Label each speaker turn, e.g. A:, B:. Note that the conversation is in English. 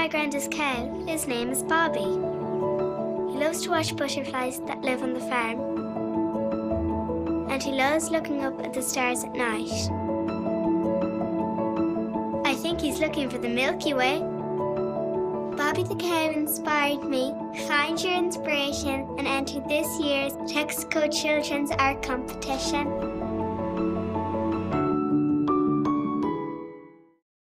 A: My granddad's cow. His name is Bobby. He loves to watch butterflies that live on the farm. And he loves looking up at the stars at night. I think he's looking for the Milky Way. Bobby the Cow inspired me. Find your inspiration and enter this year's Texaco Children's Art Competition.